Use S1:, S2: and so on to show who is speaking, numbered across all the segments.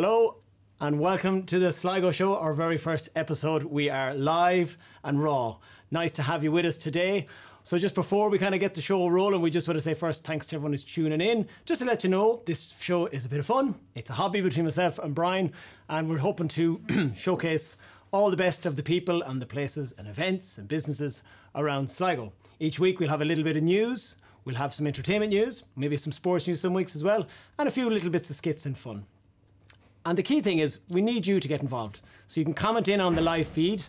S1: Hello and welcome to the Sligo Show, our very first episode. We are live and raw. Nice to have you with us today. So, just before we kind of get the show rolling, we just want to say first thanks to everyone who's tuning in. Just to let you know, this show is a bit of fun. It's a hobby between myself and Brian, and we're hoping to showcase all the best of the people and the places and events and businesses around Sligo. Each week, we'll have a little bit of news. We'll have some entertainment news, maybe some sports news some weeks as well, and a few little bits of skits and fun. And the key thing is we need you to get involved. So you can comment in on the live feed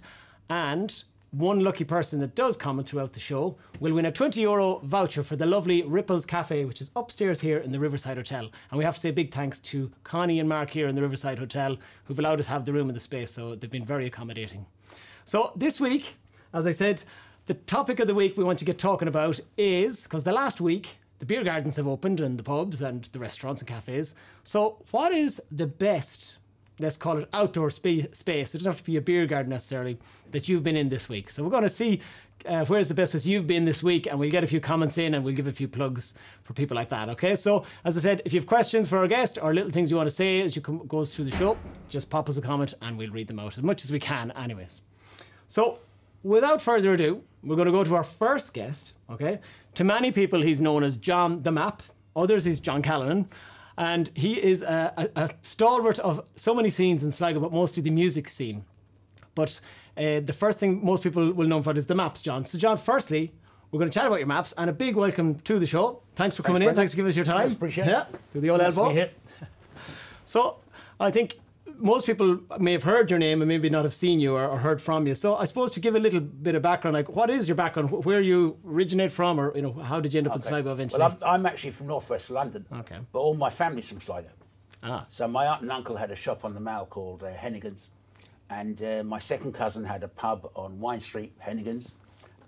S1: and one lucky person that does comment throughout the show will win a 20 euro voucher for the lovely Ripples Cafe, which is upstairs here in the Riverside Hotel. And we have to say big thanks to Connie and Mark here in the Riverside Hotel who've allowed us to have the room and the space. So they've been very accommodating. So this week, as I said, the topic of the week we want to get talking about is because the last week the beer gardens have opened and the pubs and the restaurants and cafes. So, what is the best, let's call it outdoor spa- space? It doesn't have to be a beer garden necessarily that you've been in this week. So, we're going to see uh, where's the best place you've been this week, and we'll get a few comments in and we'll give a few plugs for people like that. Okay, so as I said, if you have questions for our guest or little things you want to say as you come, goes through the show, just pop us a comment and we'll read them out as much as we can, anyways. So, without further ado, we're going to go to our first guest. Okay, to many people, he's known as John the Map. Others, he's John Callanan. And he is a, a, a stalwart of so many scenes in Sligo, but mostly the music scene. But uh, the first thing most people will know for is the maps, John. So, John, firstly, we're going to chat about your maps and a big welcome to the show. Thanks for coming in. Thanks for giving us your time.
S2: Thanks, appreciate it.
S1: Yeah, to the old
S2: Nice
S1: elbow. So I think most people may have heard your name and maybe not have seen you or, or heard from you. So I suppose to give a little bit of background, like what is your background? Where you originate from, or you know, how did you end up in Sligo eventually?
S2: Well, I'm, I'm actually from northwest London.
S1: Okay.
S2: But all my family's from Sligo.
S1: Ah.
S2: So my aunt and uncle had a shop on the Mall called uh, Hennigan's, and uh, my second cousin had a pub on Wine Street, Hennigan's,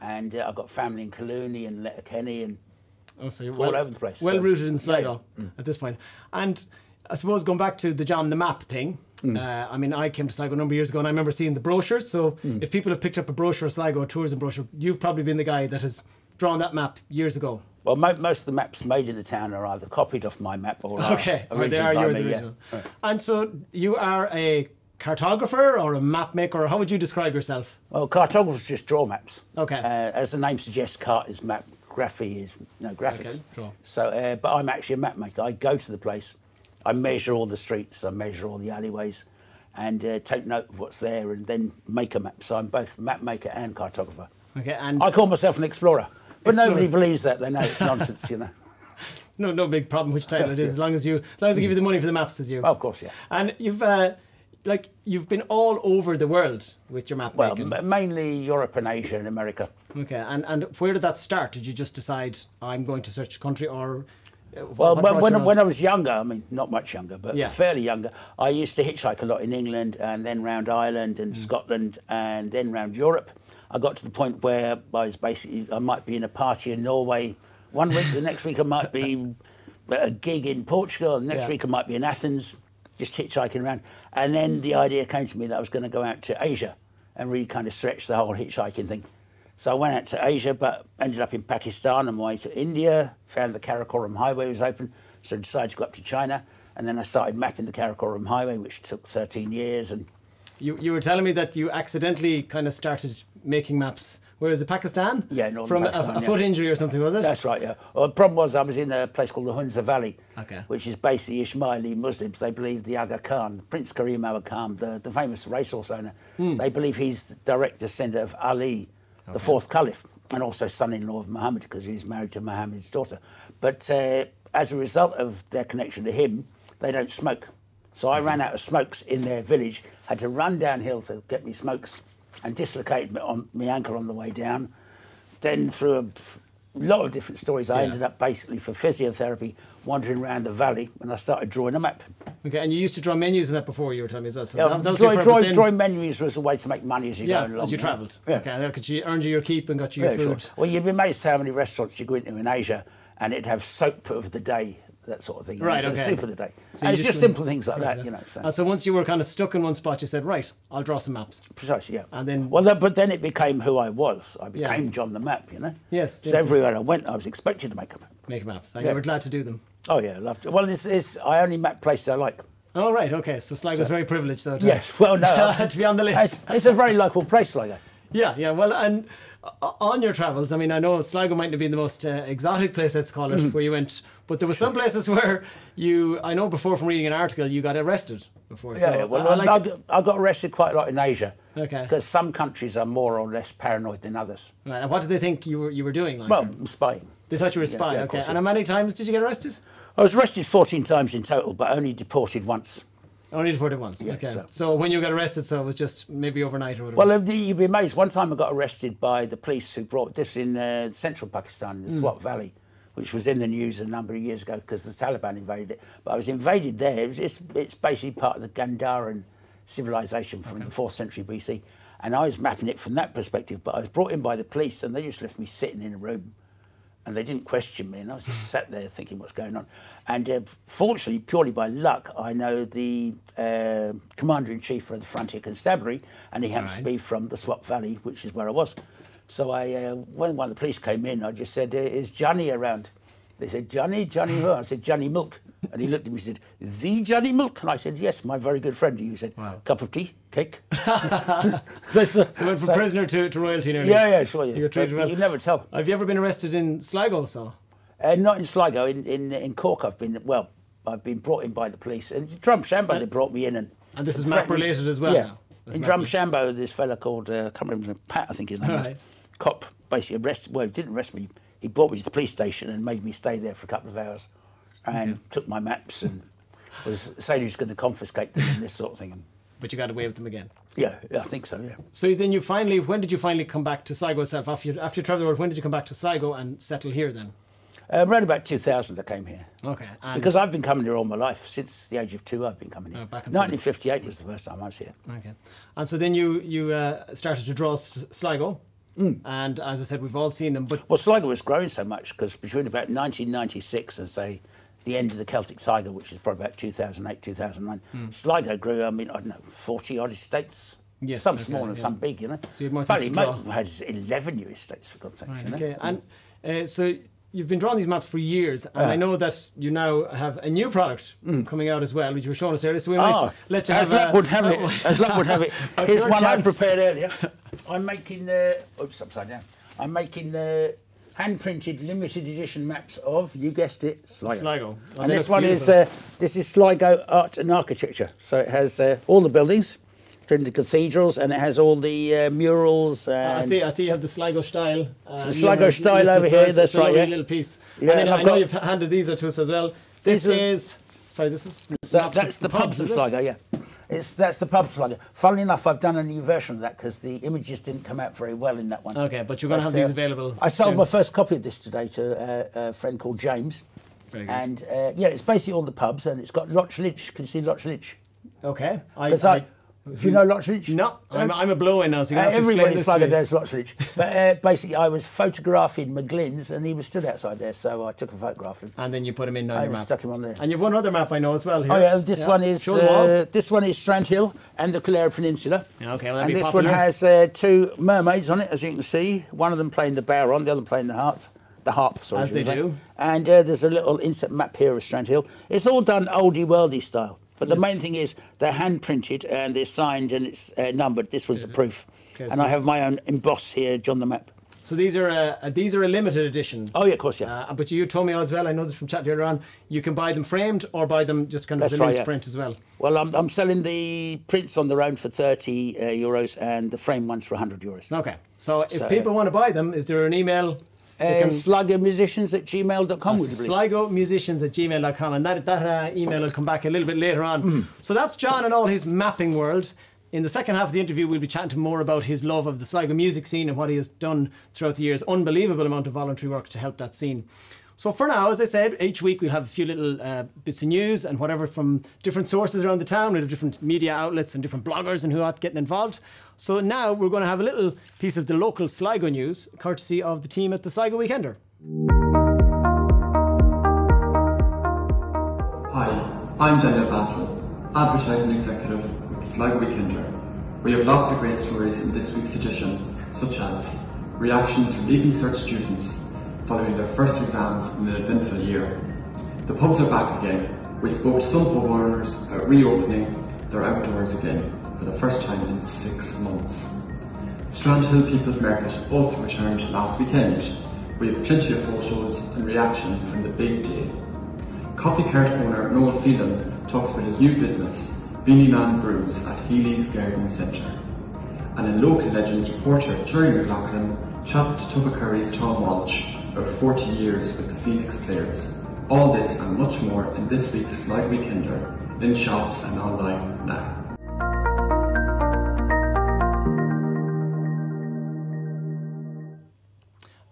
S2: and uh, I've got family in Collooney and Letterkenny and
S1: Oh, so
S2: all over the place,
S1: Well
S2: so-
S1: rooted in Sligo
S2: Yeah, Mm.
S1: at this. And I suppose going back to the John the Map thing.
S2: Mm.
S1: Uh, I mean, I came to Sligo a number of years ago, and I remember seeing the brochures. So,
S2: Mm.
S1: if people have picked up a brochure, of Sligo a tourism brochure, you've probably been the guy that has drawn that map years ago.
S2: Well, mo- most of the maps made in the town are either copied off my map or are
S1: Okay, or they are yours
S2: me, yeah.
S1: original. And so you are a cartographer or a map maker, how would you describe yourself?
S2: Well, cartographers just draw maps.
S1: Okay.
S2: Uh, as the name suggests, cart is map, graphy is you know, graphics.
S1: Okay, draw.
S2: So, uh, but I'm actually a map maker. I go to the place, I measure all the streets, I measure all the alleyways, and uh, take note of what's there, and then make a map. So I'm both map maker and cartographer.
S1: Okay, and
S2: I call myself an explorer, but
S1: Explorer.
S2: nobody believes that. They know it's nonsense, you know.
S1: no, no big problem which title it is, as long as you, as long as they give you the money for the maps, as you.
S2: Oh, of course, yeah.
S1: And you've, uh, like, you've been all over the world with your map
S2: Well,
S1: making.
S2: m- mainly Europe and Asia and America.
S1: Okay, and and where did that start? Did you just decide I'm going to search a country, or
S2: Well, when, when, when? I was younger, I mean, not much younger, but
S1: Yeah.
S2: fairly younger, I used to hitchhike a lot in England and then round Ireland and Scotland and then round Europe. I got to the point where I was basically, I might be in a party in Norway one week, the next week I might be at a gig in Portugal, the next
S1: Yeah.
S2: week I might be in Athens, just hitchhiking around. And then the idea came to me that I was going to go out to Asia and really kind of stretch the whole hitchhiking thing. So I went out to Asia, but ended up in Pakistan on my way to India. Found the Karakoram Highway was open, so I decided to go up to China. And then I started mapping the Karakoram Highway, which took 13 years. And
S1: you you were telling me that you accidentally kind of started making maps. Where was it, Pakistan?
S2: Yeah, northern
S1: from a,
S2: Pakistan,
S1: a
S2: yeah.
S1: foot injury or something, was it?
S2: that's right, yeah. Well, the problem was I was in a place called the Hunza Valley,
S1: Okay.
S2: which is basically Ismaili Muslims. They believe the Aga Khan, Prince Karim Aga Khan, the, the famous racehorse owner,
S1: Hmm.
S2: they believe he's the direct descendant of Ali, the fourth caliph, and also son-in-law of Muhammad because he was married to Muhammad's daughter. But uh, as a result of their connection to him, they don't smoke. So I ran out of smokes in their village, had to run downhill to get me smokes, and dislocated my, on, my ankle on the way down. Then through a lot of different stories, I
S1: Yeah.
S2: ended up basically for physiotherapy wandering around the valley and I started drawing a map.
S1: Okay, and you used to draw menus in that before you were telling me as well. So
S2: Yeah,
S1: that, that your
S2: drawing, drawing,
S1: then-
S2: drawing menus was a way to make money as you
S1: Yeah,
S2: go along.
S1: as you travelled.
S2: Yeah.
S1: Okay, and because you earned you your keep and got you your
S2: Yeah, sure.
S1: food.
S2: Well, you'd be amazed how many restaurants you go into in Asia and it'd have soap of the day, that sort of thing. know,
S1: Right,
S2: so
S1: okay.
S2: Soup of the day.
S1: So
S2: and it's
S1: just
S2: just simple things like that, you know. So.
S1: And so once you were kind of stuck in one spot, you said, right, I'll draw some maps.
S2: Precisely, yeah.
S1: And then-
S2: well, then, but then it became who I was. I
S1: Yeah.
S2: became John the Map, you know.
S1: Yes,
S2: So
S1: yes,
S2: everywhere I went, I was expected to make a map.
S1: Make maps. And
S2: Yeah.
S1: you were glad to do them.
S2: Oh yeah, I loved it. Well, it's, it's I only map places I like.
S1: Oh right, okay. So Sligo's very privileged, though. To,
S2: Yes, well, no.
S1: to be on the list.
S2: it's, it's a very local place, Sligo.
S1: Yeah, yeah. Well, and uh, on your travels, I mean, I know Sligo might have been the most uh, exotic place, let's call it,
S2: Mm.
S1: where you went, but there were some places where you, I know before from reading an article, you got arrested before.
S2: Yeah,
S1: so
S2: yeah, well,
S1: I, I like
S2: I, got, I got arrested quite a lot in Asia.
S1: Okay.
S2: Because some countries are more or less paranoid than others.
S1: right, and what did they think you were you were doing? Like,
S2: Well, spying.
S1: they thought you were a spy.
S2: yeah, of
S1: okay. and how many times did you get arrested?
S2: I was arrested 14 times in total, but only deported once.
S1: Only deported once.
S2: Yeah,
S1: okay.
S2: so-
S1: So. when you got arrested, so it was just maybe overnight or whatever.
S2: Well, you'd be amazed. One time I got arrested by the police who brought this in uh, central Pakistan, in the Swat Valley, which was in the news a number of years ago because the Taliban invaded it. But I was invaded there. It was, it's, it's basically part of the Gandharan civilization from the 4th century BC. And I was mapping it from that perspective. But I was brought in by the police and they just left me sitting in a room. And they didn't question me, and I was just sat there thinking what's going on. And uh, fortunately, purely by luck, I know the uh, commander in chief of the Frontier Constabulary, and he happens to be from the Swat Valley, which is where I was. So I, uh, when one of the police came in, I just said, "Is Johnny around?" They said, "Johnny, Johnny who?" I said, "Johnny Milk." And he looked at me and said, "The Johnny Milk?" And I said, "Yes, my very good friend." He said, "Cup of tea, cake." so,
S1: so went from prisoner to, to royalty nearly.
S2: yeah, yeah, sure. Yeah.
S1: You got treated well.
S2: You never tell.
S1: Have you ever been arrested in Sligo? So.
S2: Uh, not in Sligo, in, in in Cork. I've been well. I've been brought in by the police. And Drumshanbo, they brought me in and.
S1: And this is map related as well
S2: Yeah. In Drumshanbo, this fella called uh, I can't remember Pat, I think his name
S1: Right.
S2: was. Cop basically arrested. Well, he didn't arrest me. He brought me to the police station and made me stay there for a couple of hours, and took my maps and was saying he was going to confiscate them and this sort of thing. And
S1: But you got away with them again.
S2: yeah, yeah, I think so. Yeah.
S1: So then you finally, when did you finally come back to Sligo itself? After you, after you travelled the world, when did you come back to Sligo and settle here then?
S2: Uh, around about 2000, I came here.
S1: Okay. And
S2: Because I've been coming here all my life. Since the age of two, I've been coming here.
S1: Oh, back and forth.
S2: 1958 was the first time I was here.
S1: Okay. And so then you you uh, started to draw S- Sligo,
S2: Mm.
S1: and as I said, we've all seen them. But
S2: Well, Sligo was growing so much because between about 1996 and say the end of the Celtic Tiger, which is probably about 2008, 2009, Sligo grew. I mean, I don't know, 40 odd estates.
S1: Yes,
S2: some
S1: okay,
S2: small and
S1: yeah.
S2: some big, you know.
S1: So you had more
S2: Fact,
S1: things to
S2: he
S1: draw.
S2: might have had 11 new estates for God's sakes. you know?
S1: okay, and uh, so you've been drawing these maps for years, and I know that you now have a new product coming out as well, which you were showing us earlier. So we might
S2: Mm. Ah,
S1: let you
S2: as
S1: have
S2: luck
S1: a-
S2: would have it. As luck would have it. Here's one I prepared earlier. I'm making. Uh, oops, upside down. I'm making uh, hand printed limited edition maps of you guessed it, Sligo.
S1: Sligo. Oh,
S2: and this one is uh, this is Sligo art and architecture. So it has uh, all the buildings, including the cathedrals, and it has all the uh, murals. And
S1: I see. I see. You have the Sligo style. Uh,
S2: The Sligo style over here,
S1: it's-
S2: that's
S1: it's
S2: right, yeah.
S1: Little piece.
S2: Yeah,
S1: and then I know
S2: got-
S1: you've handed these to us as well. This is. Sorry, this is.
S2: that, that's the pubs of? Sligo. Yeah, it's that's the pubs of Sligo. Funnily enough, I've done a new version of that because the images didn't come out very well in that one.
S1: Okay, but you're going to have
S2: But,
S1: these
S2: uh,
S1: available.
S2: I sold
S1: soon.
S2: my first copy of this today to uh, a friend called James.
S1: Very good.
S2: And uh, yeah, it's basically all the pubs, and it's got Loch Lynch. Can you see Loch Lynch?
S1: Okay. I,
S2: 'Cause
S1: I,
S2: I- do you know Lynch?
S1: no, I'm, I'm a blow in now, so you're
S2: Uh,
S1: going to have to explain
S2: in
S1: this to me.
S2: but uh, basically, I was photographing McGlynn's, and he was stood outside there, so I took a photograph of him.
S1: And then you put him in on
S2: I
S1: your map.
S2: stuck him on there.
S1: And you've one other map I know as well here.
S2: Oh yeah, this one is
S1: Show them all.
S2: uh, this one is Strand Hill and the Coolera Peninsula.
S1: Yeah, okay, well, that'd
S2: and
S1: be
S2: this
S1: popular.
S2: one has uh, two mermaids on it, as you can see. One of them playing the bodhrán, the other playing the harp. The harp, sorry.
S1: As
S2: should I
S1: they
S2: say.
S1: do.
S2: And uh, there's a little inset map here of Strand Hill. It's all done oldie worldy style. But the main thing is they're hand printed and they're signed and it's uh, numbered. This was the proof.
S1: Okay,
S2: and
S1: so-
S2: I have my own emboss here, John the Map.
S1: So these are uh, uh, these are a limited edition.
S2: Oh yeah, of course, yeah.
S1: Uh, but you told me as well, I know this from chat earlier on, you can buy them framed or buy them just kind of as a
S2: right,
S1: loose
S2: yeah.
S1: print as well.
S2: well, I'm, I'm selling the prints on their own for 30 uh, euros and the frame ones for 100 euros.
S1: Okay. So if
S2: So-
S1: people want to buy them, is there an email?
S2: Uh, sligomusicians at gmail.com, would you believe?
S1: Sligo musicians at gmail.com and that, that uh, email will come back a little bit later on.
S2: Mm.
S1: So that's John and all his mapping world. In the second half of the interview, we'll be chatting more about his love of the Sligo music scene and what he has done throughout the years. Unbelievable amount of voluntary work to help that scene. So for now, as I said, each week we'll have a few little uh, bits of news and whatever from different sources around the town. We'll have different media outlets and different bloggers and who are getting involved. So now we're going to have a little piece of the local Sligo news, courtesy of the team at the Sligo Weekender.
S3: Hi, I'm Daniel Battle, Advertising Executive with the Sligo Weekender. We have lots of great stories in this week's edition, such as reactions from Leaving Cert students following their first exams in an eventful year. The pubs are back again, We spoke to some pub owners about reopening their outdoors again for the first time in six months. Strandhill People's Market also returned last weekend. We have plenty of photos and reaction from the big day. Coffee cart owner Noel Phelan talks about his new business, Beanie Man Brews at Healy's Garden Centre. And in Local Legends reporter Jerry McLaughlin chats to Tubbercurry's Tom Walsh about 40 years with the Phoenix Players. All this and much more in this week's Sligo Weekender, in shops and online now.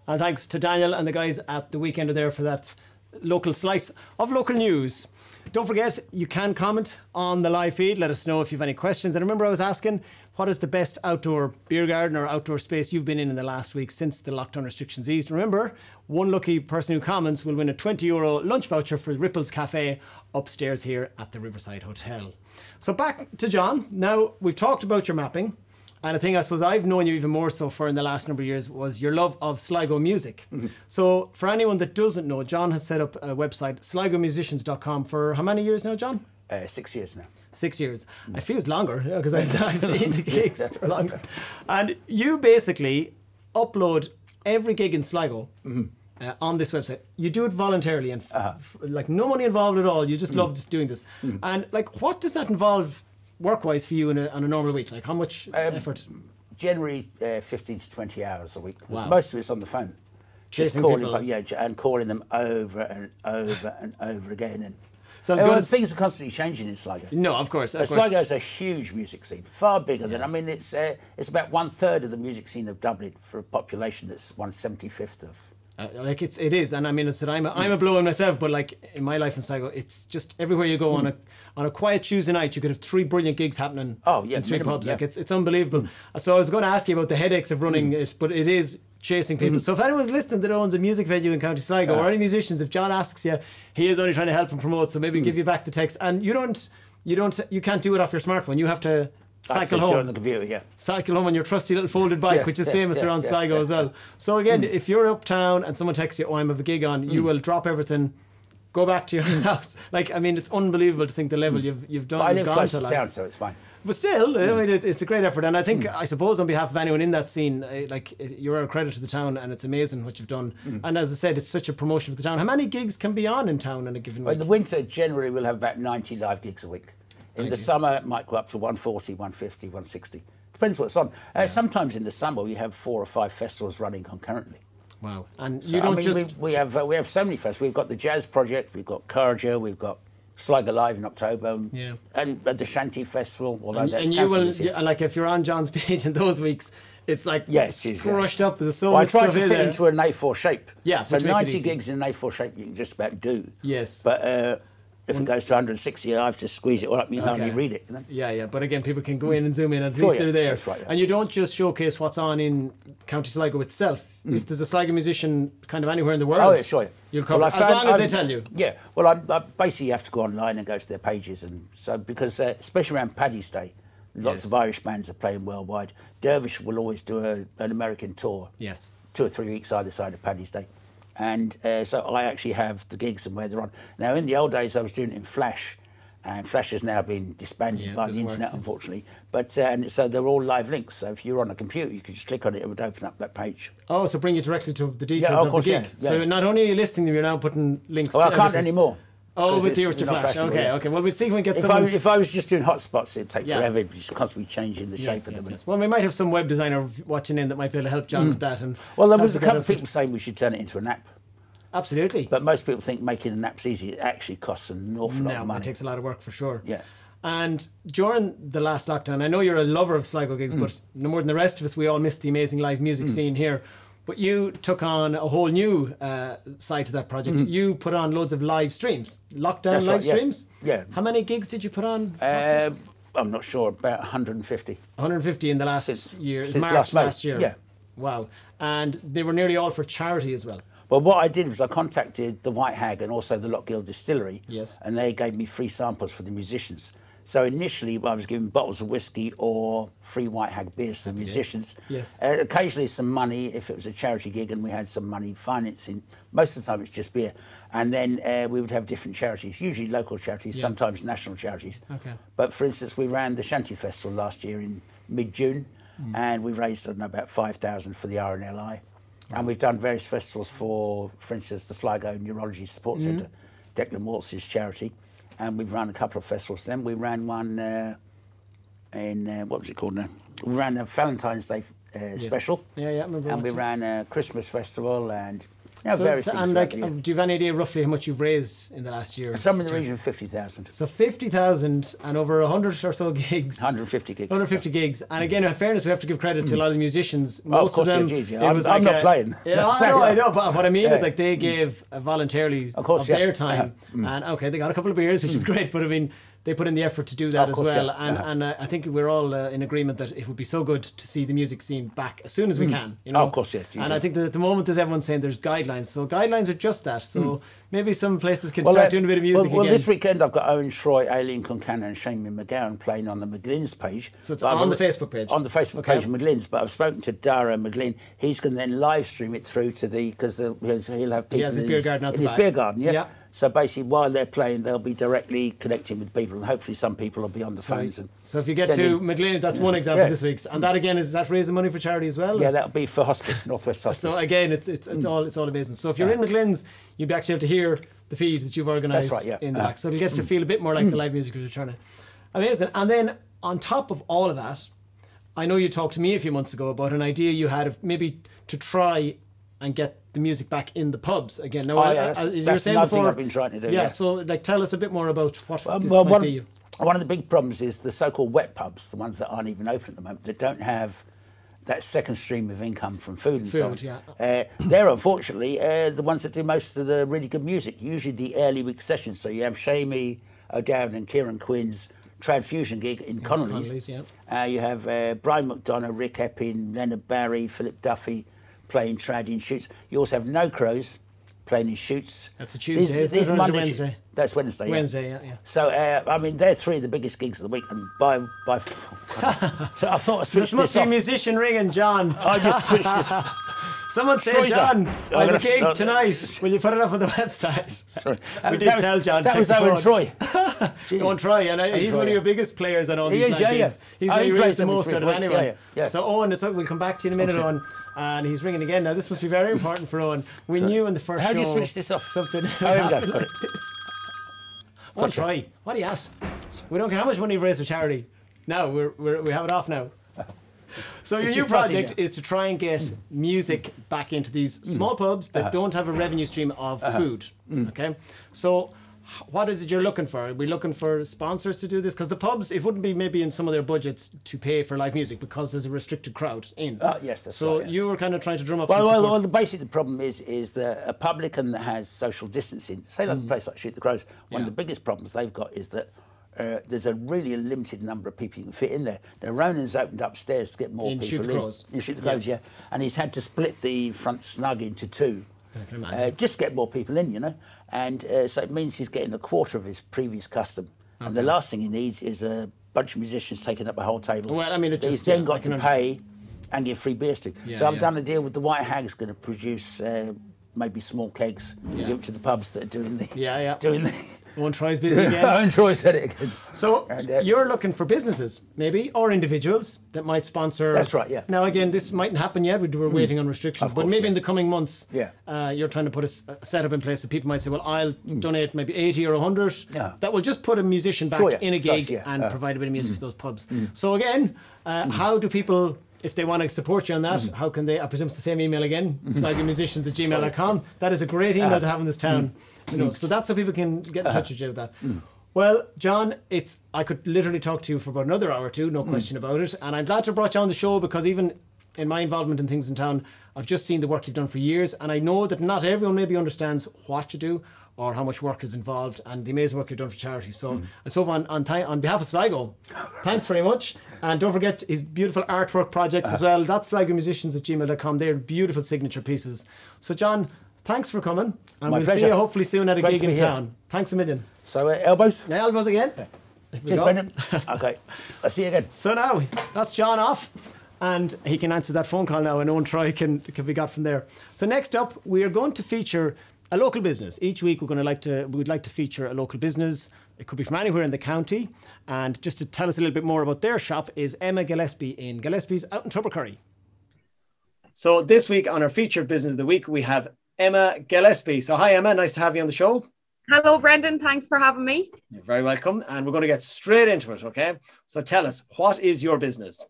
S1: And thanks to Daniel and the guys at the Weekender there for that local slice of local news. Don't forget, you can comment on the live feed. Let us know if you have any questions. And remember, I was asking, what is the best outdoor beer garden or outdoor space you've been in in the last week since the lockdown restrictions eased? Remember, one lucky person who comments will win a 20 euro lunch voucher for Ripples Cafe upstairs here at the Riverside Hotel. So back to John. Now, we've talked about your mapping. And a thing I suppose I've known you even more so for in the last number of years was your love of Sligo music.
S2: Mm-hmm.
S1: So for anyone that doesn't know, John has set up a website, sligomusicians.com, for how many years now, John?
S2: Uh, six years now.
S1: Six years. I feel it's longer because I've, I've seen the gigs for longer. And you basically upload every gig in Sligo
S2: Mm-hmm.
S1: uh, on this website. You do it voluntarily and f-
S2: Uh-huh.
S1: f- like no money involved at all. You just
S2: Mm.
S1: love just doing this. And like, what does that involve work-wise for you in a, on a normal week? Like, how much
S2: Um,
S1: effort?
S2: Generally, uh, 15 to 20 hours a week.
S1: Wow.
S2: Most of it's on the phone. Just
S1: Chasing
S2: calling,
S1: people.
S2: yeah, and calling them over and over and over again. And
S1: So
S2: well, things are constantly changing in Sligo.
S1: No, of course, of course.
S2: Sligo's a huge music scene, far bigger than I mean. It's uh, it's about one third of the music scene of Dublin for a population that's one seventy fifth of.
S1: Uh, like it's it is, and I mean, as I said, I'm a, I'm a mm. blow in myself, but like in my life in Sligo, it's just everywhere you go on a mm. on a quiet Tuesday night, you could have three brilliant gigs happening.
S2: Oh, yeah,
S1: in three
S2: minimum,
S1: pubs.
S2: yeah.
S1: Like it's it's unbelievable. Mm. So I was going to ask you about the headaches of running it, but it is chasing people. Mm-hmm. So if anyone's listening that owns a music venue in County Sligo or uh. any musicians, if John asks you, he is only trying to help and promote. So maybe give you back the text, and you don't you don't you can't do it off your smartphone. You have to cycle
S2: I could do it on
S1: home
S2: the computer, yeah.
S1: cycle home on your trusty little folded bike,
S2: Yeah,
S1: which is
S2: yeah,
S1: famous
S2: yeah,
S1: around Sligo as well. So again, if you're uptown and someone texts you, "Oh, I'm of a gig on," you mm. will drop everything, go back to your house. Like, I mean, it's unbelievable to think the level mm. you've you've done.
S2: But I live
S1: gone
S2: close
S1: to,
S2: to town, so it's fine.
S1: But still, I mm. mean, it, it's a great effort, and I think, I suppose, on behalf of anyone in that scene, uh, like uh, you're a credit to the town, and it's amazing what you've done. And as I said, it's such a promotion for the town. How many gigs can be on in town in a given
S2: Well,
S1: week?
S2: in the winter, generally, we'll have about 90 live gigs a week. In the summer, it might go up to 140, 150, 160. Depends what's on. Uh, Sometimes in the summer, we have four or five festivals running concurrently.
S1: wow! And
S2: So,
S1: you don't
S2: I mean,
S1: just
S2: we, we have uh, we have so many festivals. We've got the Jazz Project, we've got Cairde, we've got Sligo Live in October,
S1: Yeah.
S2: and uh, the Shanty Festival. Although
S1: and,
S2: that's
S1: and you will yeah, like if you're on John's page in those weeks, it's like
S2: Yes, it is, yeah.
S1: crushed up. There's so
S2: Well, I
S1: much
S2: try
S1: stuff
S2: to fit
S1: there.
S2: into an A4 shape.
S1: Yeah,
S2: so
S1: which makes it
S2: 90 gigs in an A4 shape you can just about do.
S1: Yes.
S2: But uh, if it goes to 160, I have to squeeze it all up. You can only read it. You know?
S1: Yeah, yeah. But again, people can go in and zoom in. At least
S2: yeah,
S1: they're there.
S2: that's right, yeah.
S1: And you don't just showcase what's on in County Sligo itself. If there's a Sligo musician kind of anywhere in the world,
S2: Mm. Oh, yeah, sure. yeah.
S1: you'll cover
S2: Well,
S1: it, as
S2: found-
S1: long as they tell you.
S2: Yeah. Well, I'm, I basically have to go online and go to their pages, and so because uh, especially around Paddy's Day, lots
S1: Yes.
S2: of Irish bands are playing worldwide. Dervish will always do a, an American tour.
S1: Yes.
S2: Two or three weeks either side of Paddy's Day, and uh, so I actually have the gigs and where they're on. Now, in the old days, I was doing it in Flash. And Flash has now been disbanded
S1: Yeah,
S2: by the
S1: work,
S2: internet,
S1: yeah.
S2: unfortunately. But uh, so they're all live links. So if you're on a computer, you can just click on it; it would open up that page.
S1: Oh, so bring you directly to the details
S2: of
S1: of,
S2: course,
S1: the
S2: yeah,
S1: gig. So not only are you listing them, you're now putting links
S2: Well,
S1: to
S2: I can't
S1: everything.
S2: anymore.
S1: Oh,
S2: 'cause
S1: with
S2: it's
S1: your your flash. Okay,
S2: yeah.
S1: okay. Well, we'll see if we can get
S2: If
S1: someone.
S2: I, if I was just doing hotspots, it'd take
S1: Yeah.
S2: forever. Just constantly changing the shape
S1: Yes,
S2: of
S1: yes,
S2: them.
S1: yes. Well, we might have some web designer watching in that might be able to help John with that. And
S2: Mm. Well, there was a couple of people saying we should turn it into an app,
S1: Absolutely.
S2: but most people think making an app's easy. It actually costs an awful lot
S1: No,
S2: of
S1: it takes a lot of work for sure.
S2: Yeah.
S1: And during the last lockdown, I know you're a lover of Sligo gigs,
S2: Mm.
S1: but no more than the rest of us, we all missed the amazing live music scene here. But you took on a whole new uh, side to that project. You put on loads of live streams, lockdown.
S2: That's
S1: live
S2: right, yeah.
S1: streams.
S2: Yeah.
S1: How many gigs did you put on?
S2: Uh, I'm not sure, about 150.
S1: 150 in the last
S2: since-
S1: year,
S2: since
S1: March
S2: last
S1: last, year.
S2: yeah.
S1: Wow. And they were nearly all for charity as well.
S2: Well, what I did was I contacted the White Hag and also the Lough Gill Distillery.
S1: Yes.
S2: And they gave me free samples for the musicians. So initially, I was giving bottles of whiskey or free White Hag beers to the musicians.
S1: Yes.
S2: Uh, occasionally, some money if it was a charity gig and we had some money financing. Most of the time, it's just beer. And then uh, we would have different charities, usually local charities, sometimes national charities.
S1: Okay.
S2: But for instance, we ran the Shanty Festival last year in mid June,
S1: Hmm.
S2: and we raised I don't know, about five thousand for the RNLI. And we've done various festivals for, for instance, the Sligo Neurology Support
S1: Mm-hmm.
S2: Centre, Declan Waltz's charity, and we've run a couple of festivals. Then we ran one uh, in uh, what was it called now? We ran a Valentine's Day uh, special.
S1: Yeah, yeah, I remember
S2: And we
S1: too.
S2: ran a Christmas festival and know,
S1: So, so- and like, um, do you have any idea roughly how much you've raised in the last year?
S2: Some in the region of fifty thousand.
S1: So fifty thousand and over hundred or so gigs.
S2: 150 gigs.
S1: 150 gigs, and again, in fairness, we have to give credit to a lot of the musicians. Most
S2: Oh, of course,
S1: of them,
S2: yeah, geez, yeah. I'm-
S1: was
S2: I'm
S1: like
S2: not
S1: a-
S2: playing.
S1: Yeah, I know, I know. But what I mean is, like, they gave voluntarily
S2: Of course, yeah.
S1: their time,
S2: Uh-huh.
S1: and okay, they got a couple of beers, which is great. But I mean, they put in the effort to do that
S2: Of
S1: as
S2: course,
S1: well,
S2: yeah.
S1: and
S2: Uh-huh.
S1: and uh, I think we're all uh, in agreement that it would be so good to see the music scene back as soon as we can. You know,
S2: Oh, of course, yeah, geez,
S1: And. I think that at the moment, there's everyone saying there's guidelines. So guidelines are just that. So maybe some places can start
S2: uh,
S1: doing a bit of music
S2: well, well, this weekend I've got Owen Shroy, Aileen Concannon, and Shane McGowan playing on the McGlynn's page.
S1: So it's
S2: But I've
S1: on the Facebook page?
S2: On the Facebook
S1: Okay.
S2: page of McGlynn's, but I've spoken to Dara McGlynn. He's going to then live stream it through to the because he'll, have people he
S1: has his beer garden out
S2: in
S1: the
S2: his
S1: back.
S2: beer garden. Yeah.
S1: Yeah.
S2: So basically, while they're playing, they'll be directly connecting with people, and hopefully, some people will be on the phones. And
S1: So if you get to McGlynn, that's one example
S2: Yeah.
S1: this week's, and that again is that raising money for charity as well.
S2: yeah, that'll be for hospice, Northwest Hospice.
S1: So again, it's it's, it's all it's all amazing. So if you're in McGlynn's, you'll be actually able to hear the feed that you've organised
S2: right, yeah.
S1: in the
S2: Uh,
S1: back. So you'll get to feel a bit more like the live music you're trying to. Amazing. And then on top of all of that, I know you talked to me a few months ago about an idea you had of maybe to try and get the music back in the pubs again. Now,
S2: Oh, yeah,
S1: uh,
S2: that's-
S1: as you were saying
S2: thing
S1: before,
S2: I've been trying to do,
S1: Yeah,
S2: yeah.
S1: So like, tell us a bit more about what
S2: Um,
S1: this
S2: well,
S1: might
S2: one,
S1: be.
S2: one of the big problems is the so-called wet pubs, the ones that aren't even open at the moment, that don't have that second stream of income from food and so on.
S1: Yeah.
S2: Uh, they're unfortunately uh, the ones that do most of the really good music, usually the early week sessions. So you have Seamie O'Dowd and Kieran Quinn's Trad Fusion gig in Connolly's.
S1: Connolly's, yeah.
S2: Uh, you have uh, Brian McDonough, Rick Epping, Leonard Barry, Philip Duffy playing trad in shoots. You also have No Crows playing in shoots.
S1: That's a Tuesday, isn't it, or is it
S2: Monday-
S1: Wednesday?
S2: That's Wednesday. yeah.
S1: Wednesday, yeah, yeah.
S2: So uh, I mean, they're three of the biggest gigs of the week, and by by. so I thought I
S1: This
S2: switched
S1: must
S2: this
S1: be
S2: off.
S1: musician ringing, John.
S2: I just switched this.
S1: Someone say, John, have
S2: I'm
S1: a gig
S2: no.
S1: tonight. Will you put it up on the website?
S2: Sorry.
S1: We did
S2: was,
S1: tell John.
S2: That was Owen. Troy.
S1: Go on, try. And I, he's
S2: Troy,
S1: one of your biggest players on all
S2: He
S1: these
S2: is, yeah, yeah.
S1: He's
S2: Oh, he
S1: to the most out of anyone.
S2: yeah, yeah.
S1: So Owen, so we'll come back to you in a oh, minute, Owen. And he's ringing again. Now, this must be very important for Owen. We knew in the first
S2: How
S1: show
S2: do you switch this off?
S1: something
S2: Oh, here we go.
S1: happened like this. Owen, try. What are you at? We don't care how much money you've raised for charity. No, we're, we're, we have it off now. So your
S2: It's
S1: new project is to try and get music back into these small pubs that
S2: Uh-huh.
S1: don't have a revenue stream of food.
S2: Mm.
S1: Okay, so what is it you're looking for? Are we looking for sponsors to do this? Because the pubs, it wouldn't be maybe in some of their budgets to pay for live music because there's a restricted crowd in.
S2: Ah, yes, that's
S1: so
S2: right, yeah.
S1: you were kind of trying to drum up
S2: Well, well, well, the basic the problem is is that a publican that has social distancing, say like a place like Shoot the Crows, one
S1: Yeah.
S2: of the biggest problems they've got is that uh, there's a really limited number of people you can fit in there. Now Ronan's opened upstairs to get more
S1: In
S2: people
S1: Shoot the
S2: in. In Shoot the Crows, yeah. And he's had to split the front snug into two.
S1: I can imagine.
S2: Uh, just to get more people in, you know, and uh, so it means he's getting a quarter of his previous custom. And the last thing he needs is a bunch of musicians taking up a whole table.
S1: Well, I mean, it
S2: that he's then
S1: yeah,
S2: got to pay and give free beers to.
S1: Yeah,
S2: so I've
S1: yeah.
S2: done a deal with the White Hag's going to produce uh, maybe small kegs and
S1: Yeah.
S2: give it to the pubs that are doing the
S1: Yeah, yeah.
S2: doing the.
S1: Owen tries busy again.
S2: Owen Troy said it again.
S1: So
S2: And, uh,
S1: you're looking for businesses, maybe, or individuals that might sponsor.
S2: That's right, yeah.
S1: Now again, this mightn't happen yet. we- We're hmm. waiting on restrictions,
S2: Of
S1: but
S2: course,
S1: maybe
S2: yeah.
S1: in the coming months,
S2: Yeah.
S1: uh, you're trying to put a, a setup in place that people might say, "Well, I'll hmm. donate maybe eighty or hundred.
S2: Yeah.
S1: That will just put a musician back
S2: Sure, yeah.
S1: in a gig
S2: yeah.
S1: and
S2: Uh,
S1: provide a bit of music hmm. for those pubs. So again, uh, how do people? If they want to support you on that, how can they? I presume it's the same email again, sligomusicians at gmail.com. That is a great email ah. to have in this town. You know, so that's how people can get in touch with you with that. Well, John, it's I could literally talk to you for about another hour or two, no question about it. And I'm glad to have brought you on the show because even in my involvement in things in town, I've just seen the work you've done for years, and I know that not everyone maybe understands what you do or how much work is involved and the amazing work you've done for charity. So I suppose on on, thi- on behalf of Sligo, thanks very much. And don't forget his beautiful artwork projects as well. That's sligomusicians at gmail.com. They're beautiful signature pieces. So John, thanks for coming. And
S2: My
S1: we'll see
S2: pleasure.
S1: you hopefully soon at a
S2: Great
S1: gig
S2: to be
S1: in
S2: here.
S1: town. Thanks a million.
S2: So uh, elbows.
S1: Now, elbows again.
S2: Cheers. Brendan. okay, I'll see you again.
S1: So now that's John off, and he can answer that phone call now, and Owen Troy can can be got from there. So next up, we are going to feature a local business. Each week, we're going to like to we'd like to feature a local business. It could be from anywhere in the county, and just to tell us a little bit more about their shop is Emma Gillespie in Gillespie's out in Tubbercurry. So this week on our featured business of the week, we have Emma Gillespie. So hi Emma, nice to have you on the show.
S4: Hello, Brendan. Thanks for having me.
S1: You're very welcome. And we're going to get straight into it, okay? So tell us, what is your business?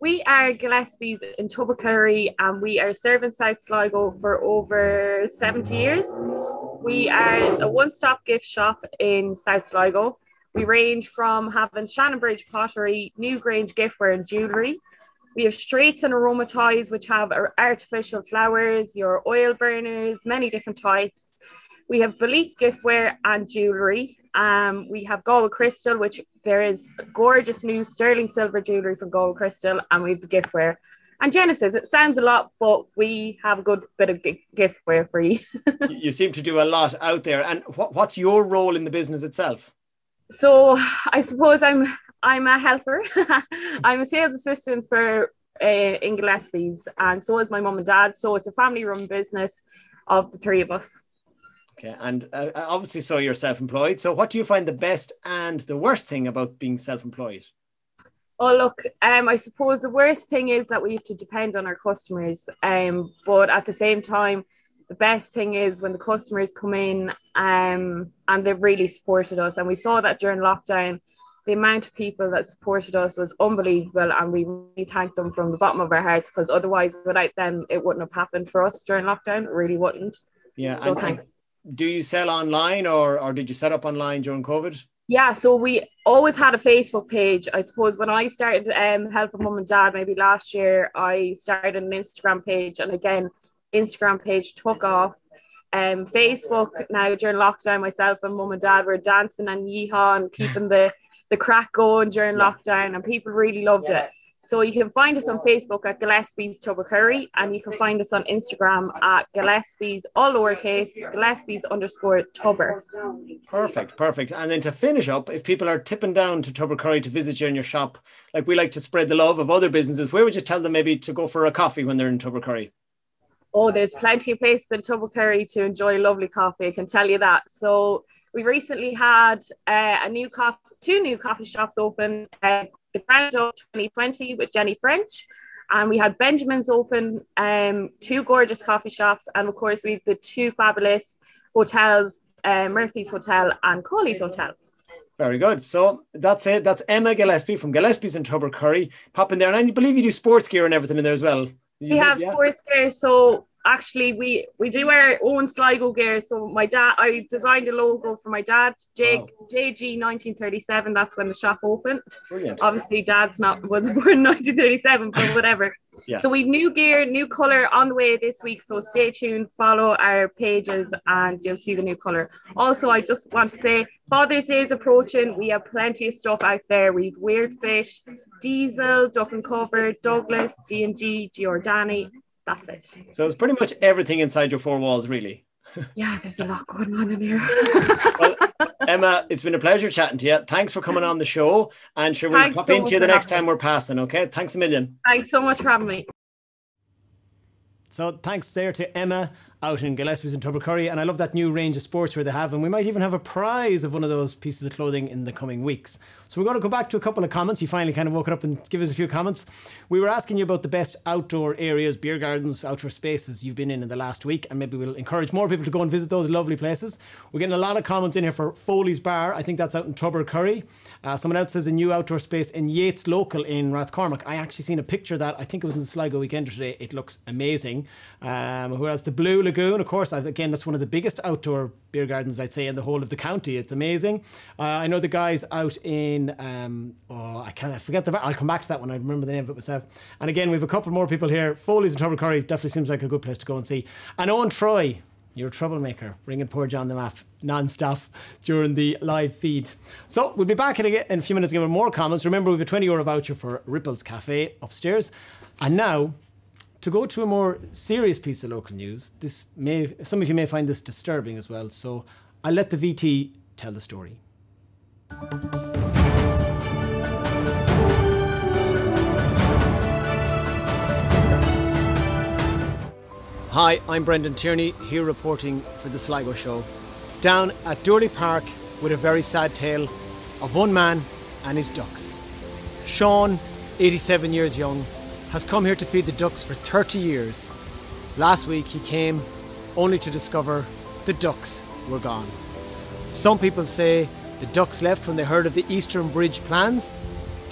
S4: We are Gillespie's in Tubbercurry and we are serving South Sligo for over 70 years. We are a one stop gift shop in South Sligo. We range from having Shannonbridge pottery, Newgrange giftware, and jewellery. We have straights and aroma ties, which have artificial flowers, your oil burners, many different types. We have Belleek giftware and jewellery. Um, we have Gold Crystal, which there is gorgeous new sterling silver jewellery from Gold Crystal, and we have the giftware. And Genesis, it sounds a lot, but we have a good bit of gi- giftware for you.
S1: you seem to do a lot out there. And what, what's your role in the business itself?
S4: so I suppose I'm I'm a helper. I'm a sales assistant for uh, in Gillespie's, and so is my mum and dad. So it's a family-run business of the three of us.
S1: Okay. And uh, obviously, so you're self employed. So, what do you find the best and the worst thing about being self employed?
S4: Oh look, um, I suppose the worst thing is that we have to depend on our customers. Um, but at the same time, the best thing is when the customers come in um, and they've really supported us. And we saw that during lockdown, the amount of people that supported us was unbelievable, and we really thank them from the bottom of our hearts because otherwise, without them, it wouldn't have happened for us during lockdown. It really wouldn't.
S1: Yeah.
S4: So
S1: and- and
S4: thanks.
S1: do you sell online or, or did you set up online during COVID?
S4: Yeah, so we always had a Facebook page. I suppose when I started um, helping mum and dad, maybe last year, I started an Instagram page, and again, Instagram page took off. Um, Facebook now during lockdown, myself and mum and dad were dancing and yeehaw and keeping the the crack going during
S1: Yeah.
S4: lockdown, and people really loved it. So you can find us on Facebook at Gillespie's Tubbercurry, and you can find us on Instagram at Gillespie's all lowercase Gillespie's underscore Tubber.
S1: Perfect, perfect. And then to finish up, if people are tipping down to Tubbercurry to visit you in your shop, like we like to spread the love of other businesses, where would you tell them maybe to go for a coffee when they're in Tubbercurry?
S4: Oh, there's plenty of places in Tubbercurry to enjoy lovely coffee. I can tell you that. So we recently had uh, a new coffee, two new coffee shops open. Uh, the Grand Oak 2020 with Jenny French, and we had Benjamin's open. Um, two gorgeous coffee shops, and of course we have the two fabulous hotels, uh, Murphy's Hotel and Cawley's Hotel.
S1: Very good. So that's it. That's Emma Gillespie from Gillespie's and in Tubbercurry. Pop in there. And I believe you do sports gear and everything in there as well.
S4: we have sports gear so actually we we do our own sligo gear. So my dad i designed a logo for my dad J,
S1: Wow.
S4: jg 1937 that's when the shop opened.
S1: Brilliant.
S4: obviously dad's not was born 1937 but whatever.
S1: Yeah.
S4: so we've new gear new color on the way this week. So stay tuned follow our pages and you'll see the new color. Also i just want to say father's day is approaching. We have plenty of stuff out there. We've weird fish diesel duck and cover douglas d&g giordani that's it
S1: So it's pretty much everything inside your four walls, really.
S4: yeah there's a lot going on in here
S1: Well, Emma, it's been a pleasure chatting to you. Thanks for coming on the show. And sure, we'll
S4: Thanks
S1: pop
S4: so
S1: into you the next time we're passing, okay? Thanks a million.
S4: thanks so much for having me
S1: So thanks there to Emma out in Gillespie's in Tubbercurry. And I love that new range of sports where they have. And we might even have a prize of one of those pieces of clothing in the coming weeks. So we're going to go back to a couple of comments. You finally kind of woke up and give us a few comments. We were asking you about the best outdoor areas, beer gardens, outdoor spaces you've been in in the last week. And maybe we'll encourage more people to go and visit those lovely places. We're getting a lot of comments in here for Foley's Bar. I think that's out in Tubbercurry. Uh, someone else says a new outdoor space in Yates Local in Rathcormac. I actually seen a picture of that. I think it was in the Sligo Weekender today. It looks amazing. Um, who else? The Blue Lagoon, of course. Again, that's one of the biggest outdoor beer gardens, I'd say, in the whole of the county. It's amazing. Uh, I know the guys out in, um, oh, I can't I forget the, I'll come back to that one. I remember the name of it myself. And again, we have a couple more people here. Foley's and Tubbercurry definitely seems like a good place to go and see. And Owen Troy, you're a troublemaker, ringing poor John the map non-stop during the live feed. So we'll be back in a, in a few minutes again with more comments. Remember, we have a 20 euro voucher for Ripples Cafe upstairs. And now, to go to a more serious piece of local news, this may some of you may find this disturbing as well, so I'll let the VT tell the story. Hi, I'm Brendan Tierney here reporting for the Sligo Show. Down at Doorly Park with a very sad tale of one man and his ducks. Sean, 87 years young, has come here to feed the ducks for 30 years. Last week he came only to discover the ducks were gone. Some people say the ducks left when they heard of the Eastern Bridge plans.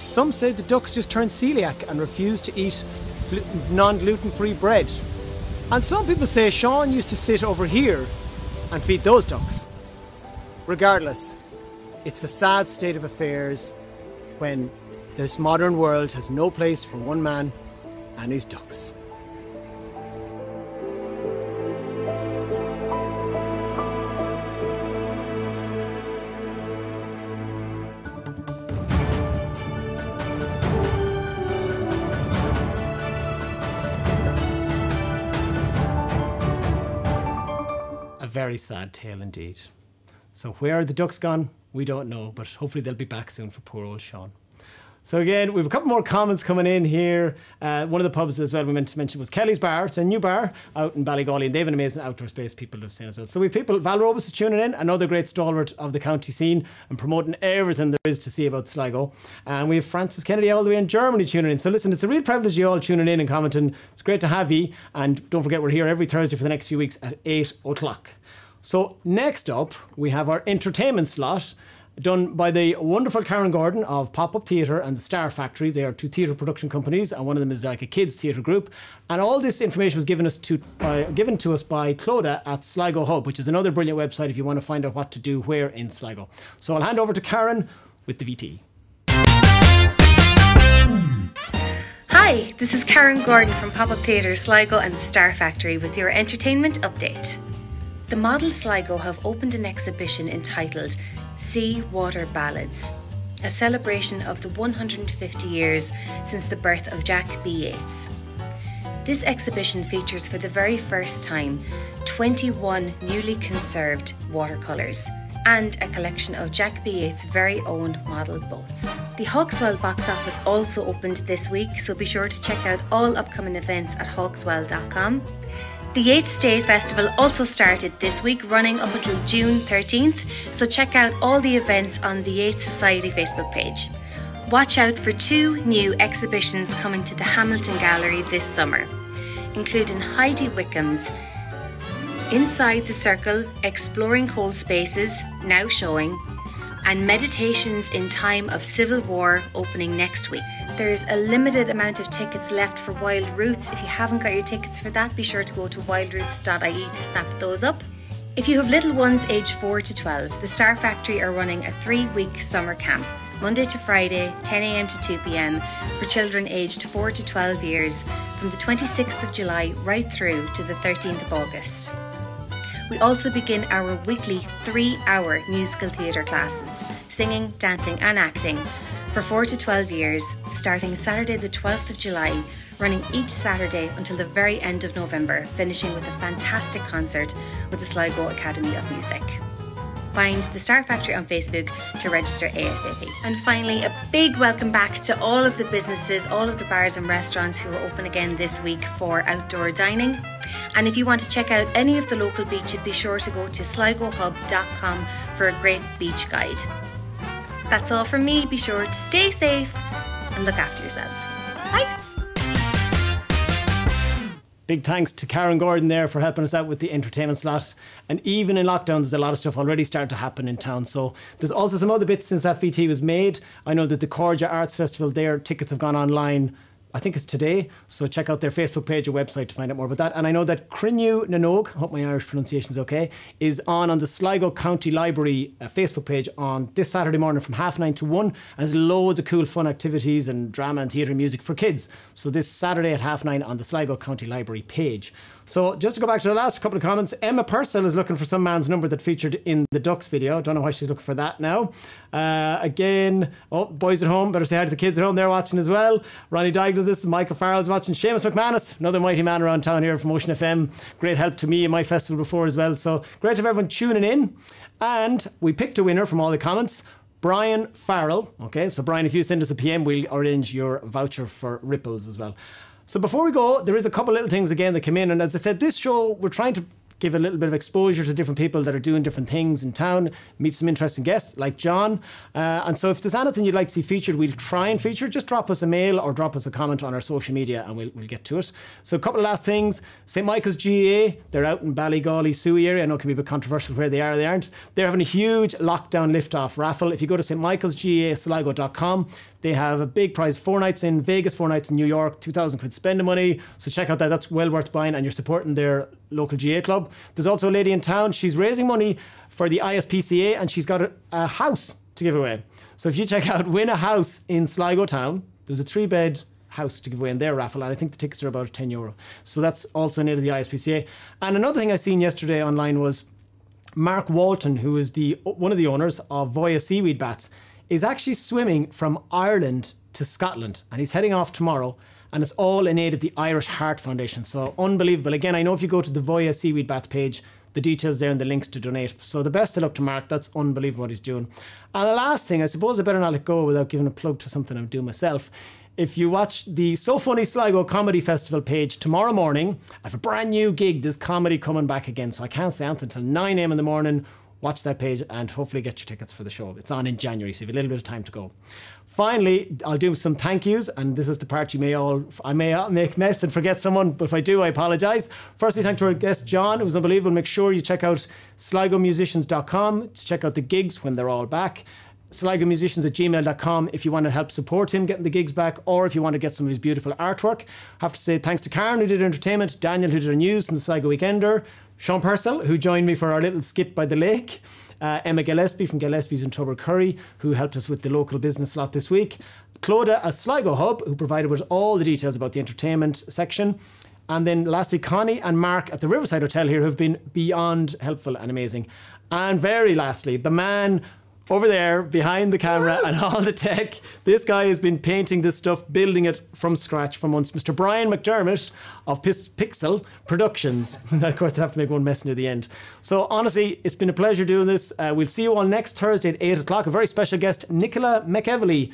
S1: Some say the ducks just turned celiac and refused to eat non gluten free bread. And some people say Sean used to sit over here and feed those ducks. Regardless, it's a sad state of affairs when this modern world has no place for one man and his ducks. A very sad tale indeed. So where are the ducks gone? We don't know, but hopefully they'll be back soon for poor old Sean. So again, we have a couple more comments coming in here. Uh, one of the pubs as well we meant to mention was Kelly's Bar. It's a new bar out in Ballygawley, and they have an amazing outdoor space. People have seen as well. So we have people. Val Robus is tuning in, another great stalwart of the county scene and promoting everything there is to see about Sligo. And we have Francis Kennedy all the way in Germany tuning in. So listen, it's a real privilege you all tuning in and commenting. It's great to have you. And don't forget, we're here every Thursday for the next few weeks at eight o'clock. So next up, we have our entertainment slot done by the wonderful Karen Gordon of Pop Up Theatre and the Star Factory. They are two theatre production companies, and one of them is like a kids theatre group. And all this information was given us to given to us by Clodagh at Sligo Hub, which is another brilliant website if you want to find out what to do where in Sligo. So I'll hand over to Karen with the VT.
S5: Hi, this is Karen Gordon from Pop Up Theatre Sligo and the Star Factory with your entertainment update. The Model Sligo have opened an exhibition entitled Sea Water Ballads, a celebration of the 150 years since the birth of Jack B. Yeats. This exhibition features for the very first time 21 newly conserved watercolours and a collection of Jack B. Yeats' very own model boats. The Hawkswell box office also opened this week, so be sure to check out all upcoming events at hawkswell.com. The Yeats Day Festival also started this week, running up until June 13th, so check out all the events on the Yeats Society Facebook page. Watch out for two new exhibitions coming to the Hamilton Gallery this summer, including Heidi Wickham's Inside the Circle Exploring Cold Spaces, now showing, and Meditations in Time of Civil War opening next week. There's a limited amount of tickets left for Wild Roots. If you haven't got your tickets for that, be sure to go to wildroots.ie to snap those up. If you have little ones aged 4 to 12, the Star Factory are running a three week summer camp, Monday to Friday, 10am to 2pm, for children aged 4 to 12 years from the 26th of July right through to the 13th of August. We also begin our weekly three hour musical theatre classes, singing, dancing, and acting for 4 to 12 years, starting Saturday, the 12th of July, running each Saturday until the very end of November, finishing with a fantastic concert with the Sligo Academy of Music. Find the Star Factory on Facebook to register ASAP. And finally, a big welcome back to all of the businesses, all of the bars and restaurants who are open again this week for outdoor dining. And if you want to check out any of the local beaches, be sure to go to sligohub.com for a great beach guide. That's all from me. Be sure to stay safe and look after yourselves. Bye.
S1: Big thanks to Karen Gordon there for helping us out with the entertainment slot. And even in lockdown, there's a lot of stuff already starting to happen in town. So there's also some other bits since FVT was made. I know that the Cairde Arts Festival, their tickets have gone online I think it's today. So check out their Facebook page or website to find out more about that. And I know that Cruinniú na nÓg, hope my Irish pronunciation is okay, is on on the Sligo County Library uh, Facebook page on this Saturday morning from half nine to one. There's loads of cool fun activities and drama and theatre and music for kids. So this Saturday at half nine on the Sligo County Library page. So just to go back to the last couple of comments, Emma Purcell is looking for some man's number that featured in the Ducks video. Don't know why she's looking for that now. Uh, again, oh, boys at home, better say hi to the kids at home. They're watching as well. Ronnie this. Michael Farrell's watching. Seamus McManus, another mighty man around town here from Ocean FM. Great help to me in my festival before as well. So great to have everyone tuning in. And we picked a winner from all the comments. Brian Farrell. Okay, so Brian, if you send us a PM, we'll arrange your voucher for Ripples as well. So before we go, there is a couple little things again that came in, and as I said, this show we're trying to give a little bit of exposure to different people that are doing different things in town, meet some interesting guests like John. Uh, and so if there's anything you'd like to see featured, we'll try and feature. Just drop us a mail or drop us a comment on our social media and we'll, we'll get to it. So a couple of last things. St. Michael's GAA, they're out in Ballygawley, Sooey area. I know it can be a bit controversial where they are or they aren't. They're having a huge lockdown lift-off raffle. If you go to St. They have a big prize, four nights in Vegas, four nights in New York, 2,000 quid spending money. So check out that. That's well worth buying and you're supporting their local GA club. There's also a lady in town. She's raising money for the ISPCA and she's got a, a house to give away. So if you check out Win a House in Sligo Town, there's a three bed house to give away in their raffle, and I think the tickets are about 10 euro. So that's also near the ISPCA. And another thing I seen yesterday online was Mark Walton, who is the one of the owners of Voya Seaweed Baths, is actually swimming from Ireland to Scotland, and he's heading off tomorrow. And it's all in aid of the Irish Heart Foundation. So unbelievable. Again, I know if you go to the Voya Seaweed Bath page, the details there and the links to donate. So the best of luck to Mark. That's unbelievable what he's doing. And the last thing, I suppose I better not let go without giving a plug to something I'm doing myself. If you watch the So Funny Sligo Comedy Festival page tomorrow morning, I have a brand new gig. There's comedy coming back again. So I can't say anything until 9 a.m. in the morning. Watch that page and hopefully get your tickets for the show. It's on in January, so you have a little bit of time to go. Finally, I'll do some thank yous, and this is the part you may all I may make mess and forget someone, but if I do, I apologise. Firstly, thank to our guest John, it was unbelievable. Make sure you check out sligomusicians.com to check out the gigs when they're all back. SligoMusicians at gmail.com if you want to help support him getting the gigs back or if you want to get some of his beautiful artwork. I have to say thanks to Karen who did entertainment, Daniel who did our news from the Sligo Weekender, Sean Purcell who joined me for our little skit by the lake, uh, Emma Gillespie from Gillespie's in Curry, who helped us with the local business slot this week, Clodagh at Sligo Hub, who provided with all the details about the entertainment section. And then lastly, Connie and Mark at the Riverside Hotel here who have been beyond helpful and amazing. And very lastly, the man over there behind the camera and all the tech. This guy has been painting this stuff, building it from scratch for months. Mr. Brian McDermott of Pixel Productions. of course, they have to make one mess near the end. So, honestly, it's been a pleasure doing this. Uh, we'll see you all next Thursday at 8 o'clock. A very special guest, Nicola McEvely,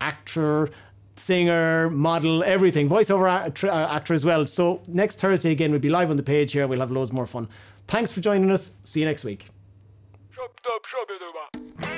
S1: actor, singer, model, everything, voiceover actor, actor as well. So, next Thursday again, we'll be live on the page here. We'll have loads more fun. Thanks for joining us. See you next week. Shop, shop,